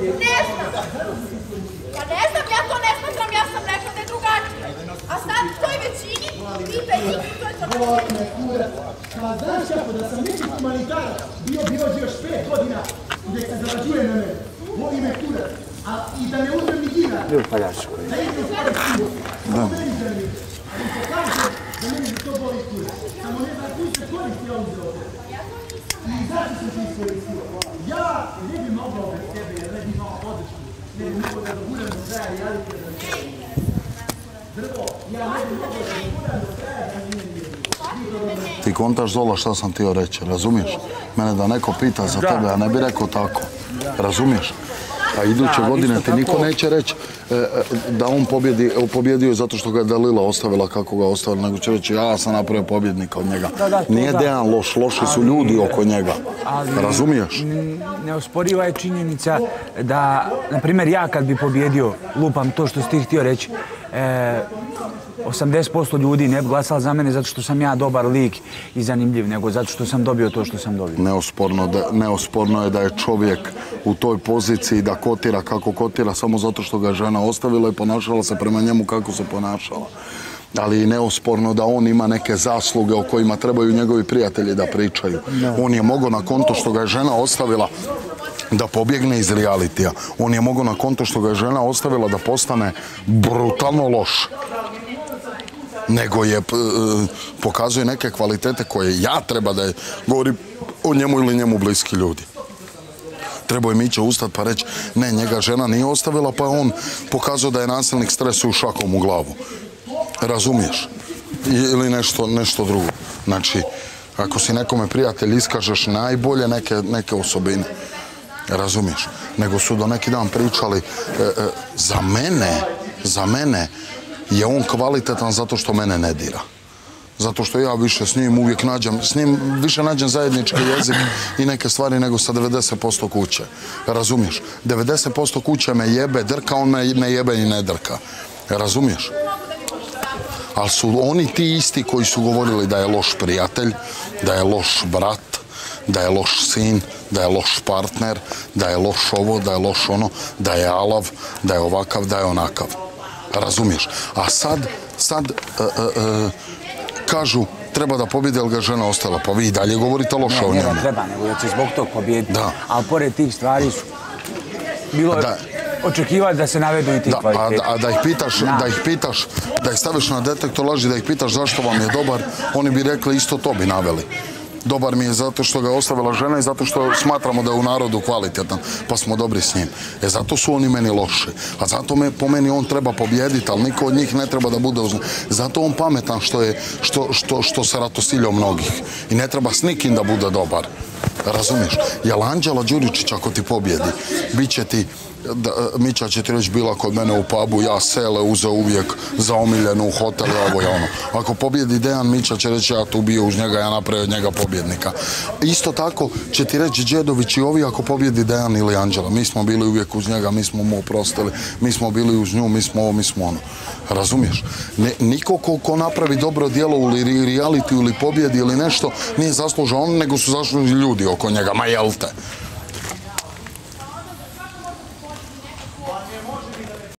Ne znam. Pa ne znam, ja to ne smatram, ja sam rekla da je drugačije. A sad toj većini, pitaj njih, to je to. Pa znaš kako, da sam neki humanitarac bio bi ovdje još pet godina gdje se zarađuje na mene. Voli me kurac. A i da ne uzmem ni dinar. Da idem u Palestinu. Da. Ali se kaže da meni za to boli kurac. Samo ne znam koji se koristi ja uzeo. I zašto sam ti iskoristio? Ja ne bi mogao bez tebe jer ne bi imao Drvo, ja ne do kraja. Ti kontaš Zola šta sam htio reći, razumiješ? Mene da neko pita za tebe, ja ne bi rekao tako. Razumiješ? A iduće godine ti niko neće reći e, e, da on pobjedi, e, pobjedio je zato što ga je Dalila ostavila kako ga ostavila, nego će reći ja sam napravio pobjednika od njega. Nije Dejan loš, loši su ljudi oko njega. Razumiješ? Neosporiva je činjenica da, na primjer, ja kad bi pobjedio, lupam to što si ti htio reći, e, 80% ljudi ne bi glasali za mene zato što sam ja dobar lik i zanimljiv, nego zato što sam dobio to što sam dobio. Neosporno, da, neosporno je da je čovjek u toj poziciji da kotira kako kotira samo zato što ga žena ostavila i ponašala se prema njemu kako se ponašala. Ali i neosporno da on ima neke zasluge o kojima trebaju njegovi prijatelji da pričaju. On je mogao na konto što ga je žena ostavila da pobjegne iz realitija. On je mogao na konto što ga je žena ostavila da postane brutalno loš nego je e, pokazuje neke kvalitete koje ja treba da je govori o njemu ili njemu bliski ljudi. Trebao je Mića ustat pa reći ne, njega žena nije ostavila pa on pokazao da je nasilnik stresu šakom u glavu. Razumiješ? Ili nešto, nešto drugo. Znači, ako si nekome prijatelj iskažeš najbolje neke, neke osobine. Razumiješ? Nego su do neki dan pričali, e, e, za mene, za mene je on kvalitetan zato što mene ne dira. Zato što ja više s njim uvijek nađem, s njim više nađem zajednički jezik i neke stvari nego sa 90% kuće. Razumiješ? 90% kuće me jebe, drka, on me ne jebe i ne drka. Razumiješ? Ali su oni ti isti koji su govorili da je loš prijatelj, da je loš brat, da je loš sin, da je loš partner, da je loš ovo, da je loš ono, da je alav, da je ovakav, da je onakav. Razumiješ? A sad, sad, e, e, e, kažu, treba da pobjede, ali ga žena ostala. Pa vi i dalje govorite loše o Ne, ne njemu. da treba, nego da će zbog tog pobijediti. Da. Ali pored tih stvari su bilo je Da. očekivati da se navedu i ti Da, a, da ih pitaš, Da. da ih pitaš, da ih staviš na detektor laži, da ih pitaš zašto vam je dobar, oni bi rekli isto to bi naveli. Dobar mi je zato što ga je ostavila žena i zato što smatramo da je u narodu kvalitetan, pa smo dobri s njim. E zato su oni meni loši. A zato me, po meni on treba pobjediti, ali niko od njih ne treba da bude. Zato on pametan što, je, što, što, što se ratosiljao mnogih. I ne treba s nikim da bude dobar. Razumiješ? Jel Anđela Đuričić ako ti pobjedi, bit će ti da, Mića će ti reći bila kod mene u pubu, ja sele uzeo uvijek za omiljenu u hotel, ovo je ono. Ako pobjedi Dejan Mića će reći ja tu bio uz njega, ja napravio od njega pobjednika. Isto tako će ti reći Đedović i ovi ako pobjedi Dejan ili Anđela. Mi smo bili uvijek uz njega, mi smo mu oprostili, mi smo bili uz nju, mi smo ovo, mi smo ono. Razumiješ? Ne, niko ko, napravi dobro djelo ili reality ili pobjedi ili nešto nije zaslužan on, nego su zaslužni ljudi oko njega, ma jel te?